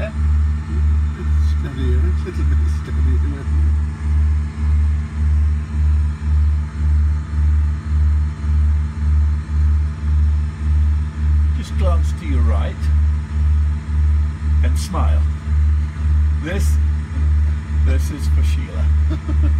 there. It's steadier, it's a little bit steadier. Just glance to your right and smile. This, this is for Sheila.